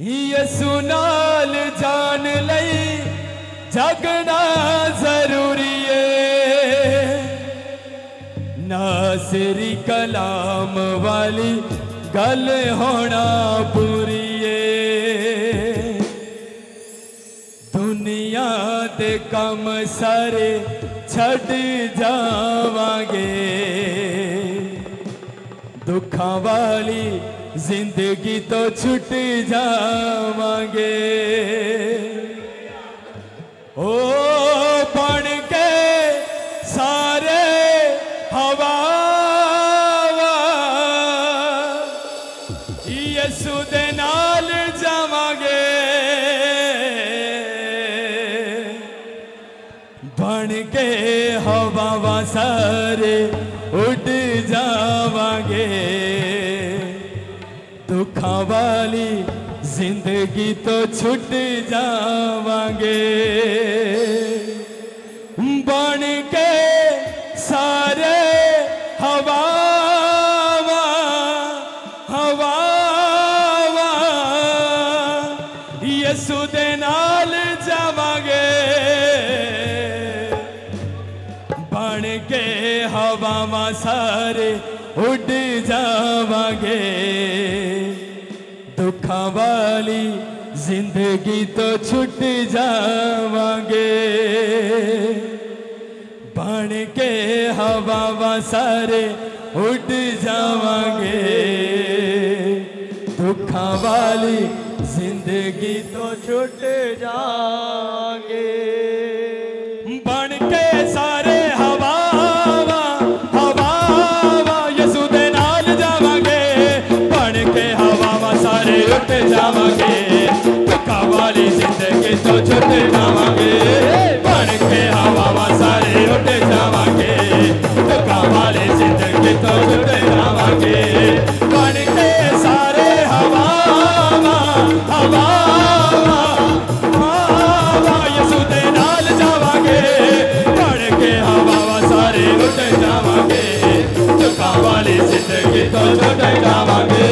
यसु नाल जान लई, जगना ज़रूरी है। नासिरी कलाम वाली गल होना पूरी है। दुनिया दे कम सारे छड़ जावांगे। दुखा वाली ज़िंदगी तो छुट जावांगे। ओ, बन के सारे हवा यसु दे नाल जावांगे। बन के हवा सारे उड़ जावांगे दुखा वाली ज़िंदगी तो छुट जावांगे। बन के सारे हवा हवा यसु दे नाल जावांगे। बन के हवा सारे उड़ जावांगे। दुखा वाली ज़िंदगी तो छुट जावांगे। बन के हवा सारे उड़ जावांगे। दुखा वाली ज़िंदगी तो छुट जाएँगे उठ जावांगे वाली ज़िंदगी तो छुट जावांगे बन के हवा सारे उठ जावांगे। दुखा वाली ज़िंदगी तो छुट जावांगे बन के सारे हवा हवा जावांगे। बन के हवा सारे उठ जावांगे। दुखा वाली ज़िंदगी तो छुट जावांगे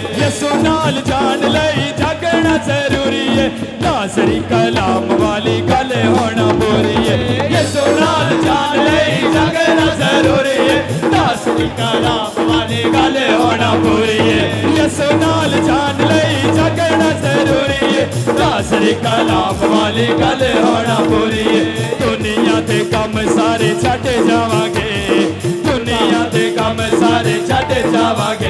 सब ये यसु नाल जान लई जगना ज़रूरी है नासरी कलाम वाली गल होना पूरी है यसु नाल जान लई जगना ज़रूरी है नासरी कलाम वाली गल होना पूरी है यसु नाल जान लई जगना ज़रूरी है नासरी कलाम वाली गल होना पूरी है दुनिया ते कम सारे छट जावांगे दुनिया ते कम सारे छट जावांगे दुखा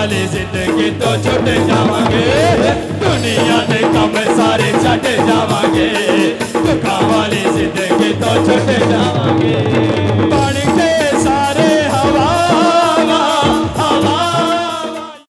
वाली ज़िंदगी तो छुट जावांगे। दुनिया दे कम सारे छट जावांगे। दुखा वाली ज़िंदगी तो छुट जावांगे।